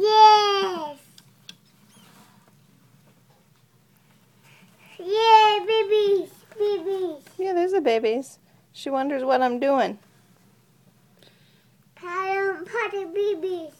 Yes. Yeah, babies, babies. Yeah, there's the babies. She wonders what I'm doing. Party, party babies. Babies.